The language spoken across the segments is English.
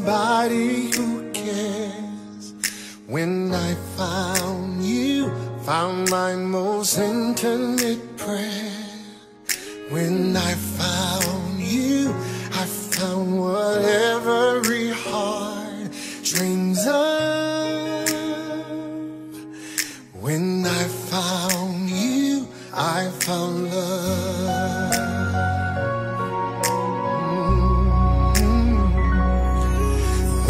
somebody who cares. When I found you, found my most intimate prayer. When I found you, I found what every heart dreams of. When I found you, I found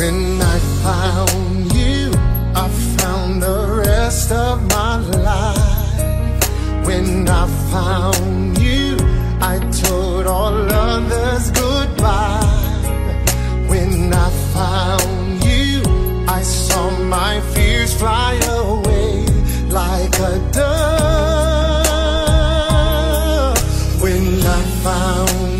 When I found you, I found the rest of my life. When I found you, I told all others goodbye. When I found you, I saw my fears fly away like a dove. When I found